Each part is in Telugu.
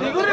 దిగురు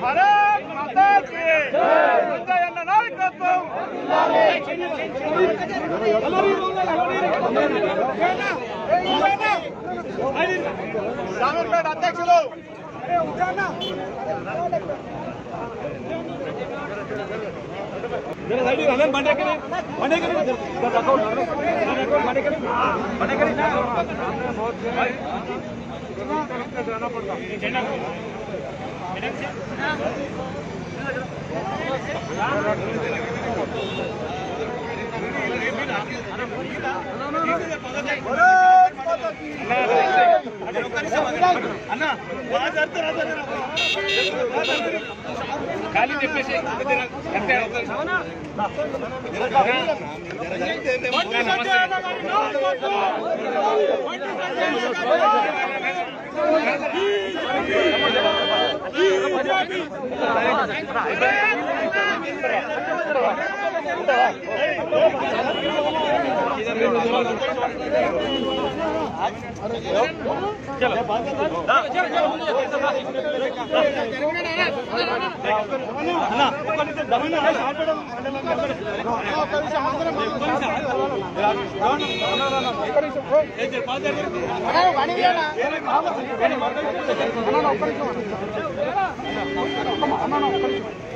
భారత్ మాతాకి వెంకయ్యన్న నాయకత్వం శామర్పేట అధ్యక్షులు ఖాళీ చెప్పేసి అంతే భారత్ Terima kasih. మాతాకి వెంకయ్యన్న నాయకత్వం వెంకయ్యన్న నాయకత్వం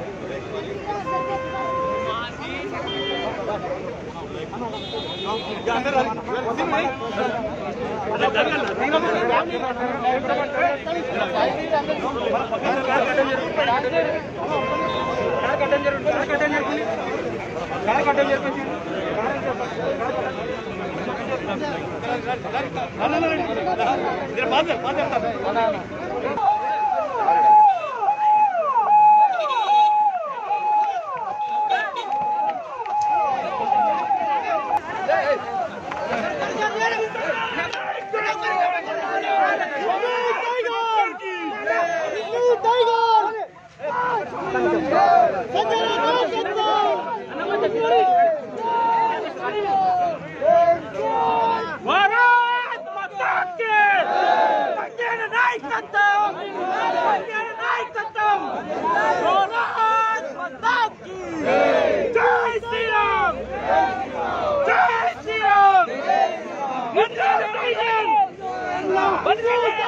భారత్ Let's go!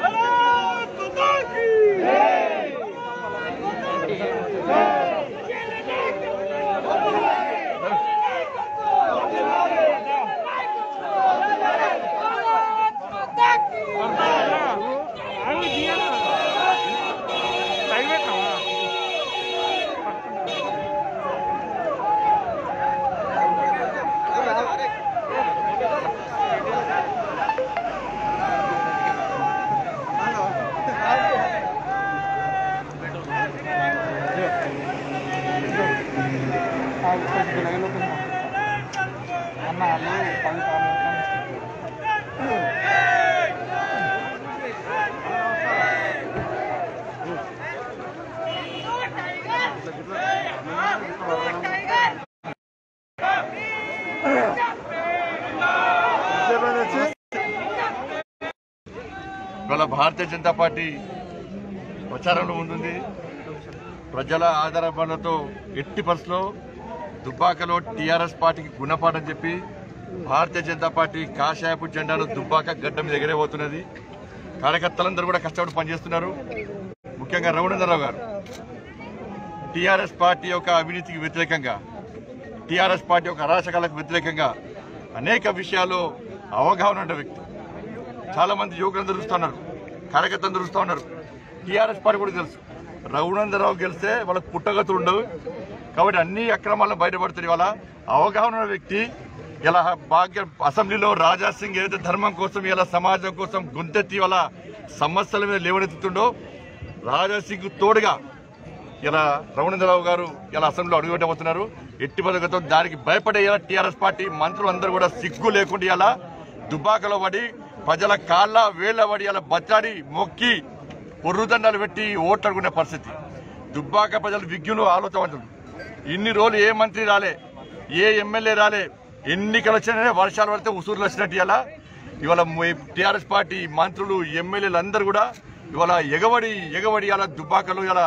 ఇవాళ భారతీయ జనతా పార్టీ ప్రచారంలో ఉంటుంది ప్రజల ఆధారపడలతో ఎట్టి పరిస్థితుల్లో దుబ్బాకలో టీఆర్ఎస్ పార్టీకి గుణపాఠం చెప్పి భారతీయ జనతా పార్టీ కాషాయపు జెండాను దుబ్బాక గడ్డ మీద ఎగరేపోతున్నది కార్యకర్తలందరూ కూడా కష్టపడి పనిచేస్తున్నారు. ముఖ్యంగా రఘునందరావు గారు. టీఆర్ఎస్ పార్టీ యొక్క అవినీతికి వ్యతిరేకంగా టీఆర్ఎస్ పార్టీ యొక్క అరాచకాలకు వ్యతిరేకంగా అనేక విషయాల్లో అవగాహన ఉన్న వ్యక్తి. చాలామంది యువకులందరూ చూస్తున్నారు కార్యకర్తలందరూ చూస్తూ ఉన్నారు. టీఆర్ఎస్ పార్టీ కూడా తెలుసు. రఘునందరావు గెలిస్తే వాళ్ళకి పుట్టగతులు ఉండవు. కాబట్టి అన్ని అక్రమాలను బయటపడుతుంది వాళ్ళ అవగాహన ఉన్న వ్యక్తి ఇలా భాగ్య అసెంబ్లీలో రాజా సింగ్ ఏదైతే ధర్మం కోసం ఇలా సమాజం కోసం గుంతెత్తి వాళ్ళ సమస్యల మీద లేవనెత్తుతుండో రాజా సింగ్ తోడుగా ఇలా రఘునందరావు గారు ఇలా అసెంబ్లీలో అడుగుపెట్టబోతున్నారు ఎట్టి పథకంతో దానికి భయపడే ఇలా టీఆర్ఎస్ పార్టీ మంత్రులు అందరూ కూడా సిగ్గు లేకుండా ఇలా దుబాకలో పడి ప్రజల కాళ్ళ వేళ్ళ పడి ఇలా బచ్చాడి మొక్కి పొర్రుదండాలు పెట్టి ఓట్లాడుకునే పరిస్థితి. దుబ్బాక ప్రజలు విజ్ఞులు ఆలోచన ఇన్ని రోజులు ఏ మంత్రి రాలే ఏ ఎమ్మెల్యే రాలే ఎన్నికలు వచ్చినా వర్షాలు పడితే ఉసూరులు వచ్చినట్టు ఇలా ఇవాళ టీఆర్ఎస్ పార్టీ మంత్రులు ఎమ్మెల్యేలు అందరూ కూడా ఇవాళ ఎగబడి ఎగబడి ఇలా దుబ్బాకలు ఇలా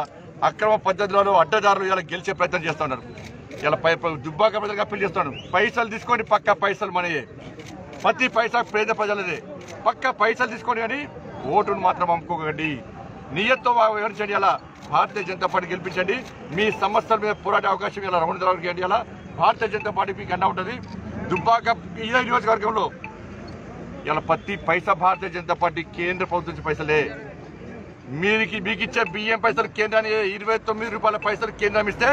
అక్రమ పద్ధతులలో అడ్డదారులు ఇలా గెలిచే ప్రయత్నం చేస్తున్నారు ఇలా పై దుబ్బాక ప్రజలకు అప్పీల్ చేస్తున్నాడు పైసలు తీసుకొని పక్క పైసలు మనయే. ప్రతి పైసా పేద ప్రజలదే. పక్క పైసలు తీసుకొని కానీ ఓటును మాత్రం అమ్ముకోకండి. నియత్తో వివరించండి అలా భారతీయ జనతా పార్టీ గెలిపించండి. మీ సమస్యల మీద పోరాటే అవకాశం ఇలా రమణరావుకి ఇవ్వండి అలా భారతీయ జనతా పార్టీ మీకు అన్న ఉంటుంది. దుబ్బాక ఇదే నియోజకవర్గంలో ఇలా ప్రతి పైసా భారతీయ జనతా పార్టీ కేంద్ర ప్రభుత్వం పైసలే. మీరికి మీకు ఇచ్చే బియ్యం పైసలు కేంద్రాన్ని ఇరవై తొమ్మిది రూపాయల పైసలు కేంద్రం ఇస్తే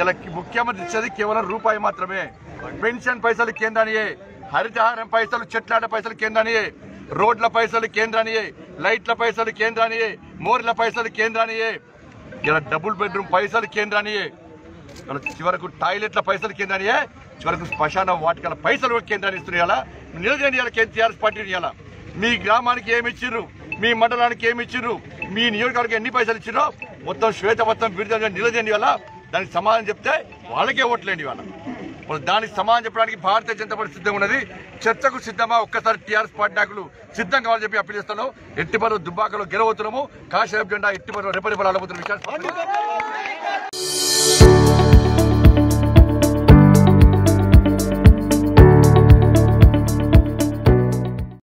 ఇలా ముఖ్యమంత్రి ఇచ్చేది కేవలం రూపాయి మాత్రమే. పెన్షన్ పైసలు కేంద్రానియే హరితహారం పైసలు చెట్లాట పైసలు కేంద్రానియే రోడ్ల పైసలు కేంద్రానియే లైట్ల పైసలు కేంద్రానియే మోర్ల పైసలు కేంద్రానియే ఇలా డబుల్ బెడ్రూమ్ పైసలు కేంద్రానియే ఇలా చివరకు టాయిలెట్ల పైసలు కేంద్రానియే చివరకు శ్మశాన వాటికల పైసలు కూడా కేంద్రాన్ని ఇస్తున్నాయి నిలజేయండి ఇలా టీఆర్ఎస్ పార్టీని ఇలా. మీ గ్రామానికి ఏమి ఇచ్చిర్రు? మీ మండలానికి ఏమి ఇచ్చిర్రు? మీ నియోజకవర్గం ఎన్ని పైసలు ఇచ్చిరో మొత్తం శ్వేత మొత్తం విడుదల నిలజేయండి వల్ల దానికి సమాధానం చెప్తే వాళ్ళకే ఓట్లేండి వాళ్ళ దానికి సమానం చెప్పడానికి భారతీయ జనతా పార్టీ సిద్ధంగా ఉన్నది. చర్చకు సిద్ధమా? ఒక్కసారి టీఆర్ఎస్ పార్టీ నాయకులు సిద్ధం కావాలని చెప్పి అప్పీల్ చేస్తాను ఎట్టి పనులు దుబ్బాకలో గెలవతున్నాము కాషాయం జెండా ఎట్టి పరువు రెపరెపలు ఆడబోతున్న విషయాలు